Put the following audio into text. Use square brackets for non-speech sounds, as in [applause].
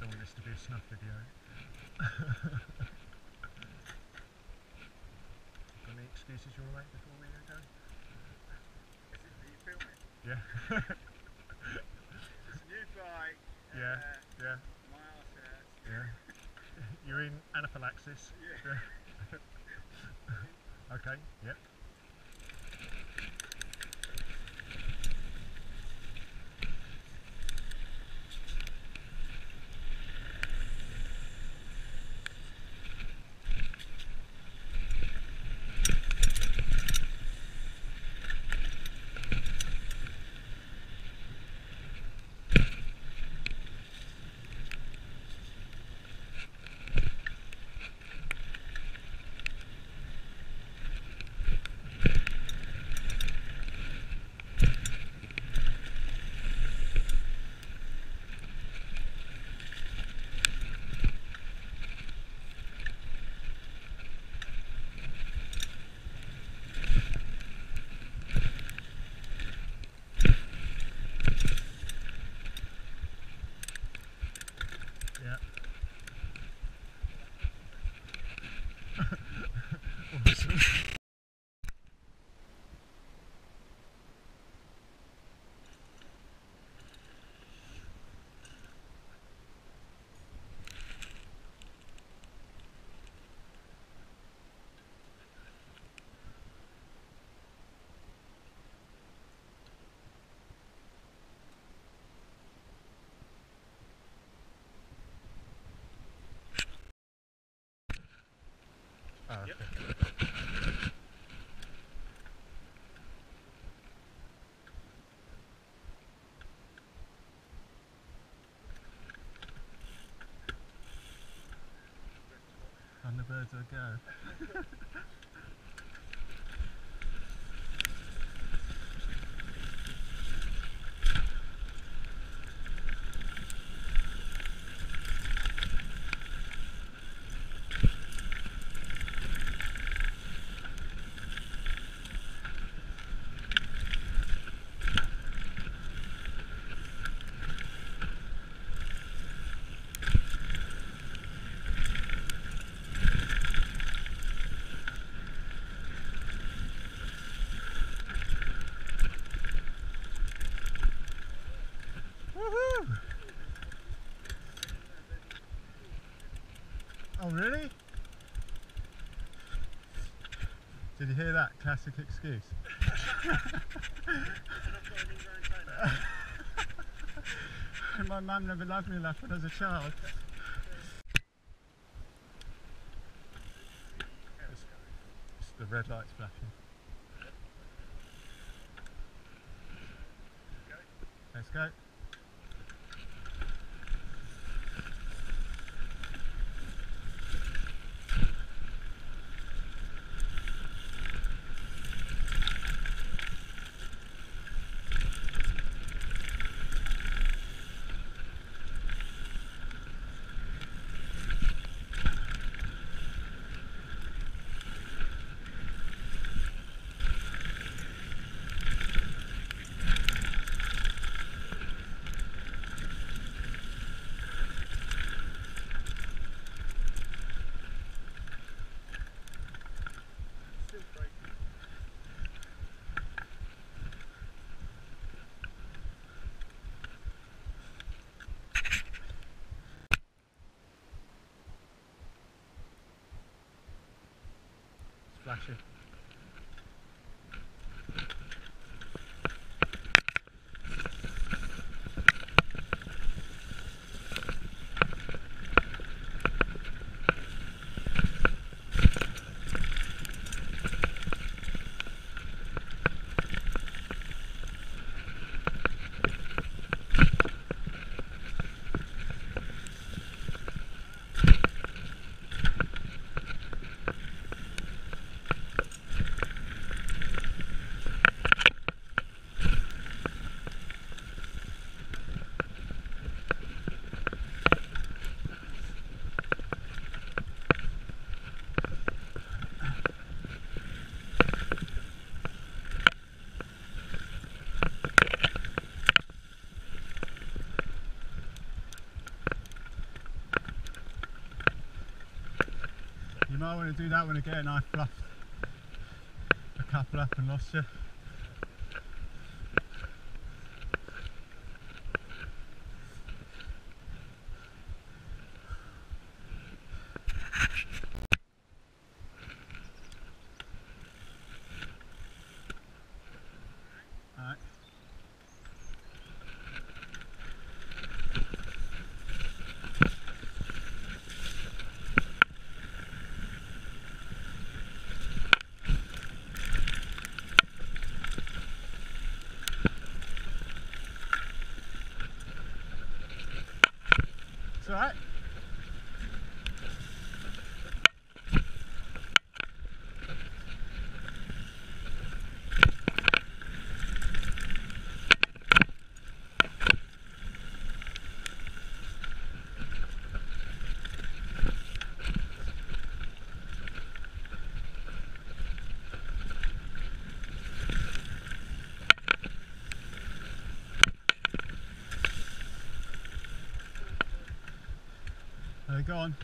don't want this to be a snuff video. Got [laughs] any excuses you want to make before we go? Is it, are you filming? Yeah. [laughs] [laughs] It's a new bike. Yeah. Uh, yeah, my arse hurts. yeah. You're in anaphylaxis. Yeah. Okay, yep. Yeah. And the birds will go. [laughs] Oh, really? Did you hear that classic excuse? [laughs] My mum never loved me enough when I was a child. It's, it's the red light's flashing. Let's go. Flashing. Might want to do that one again. I fluffed a couple up and lost you. Alright. It's alright. Uh, go on.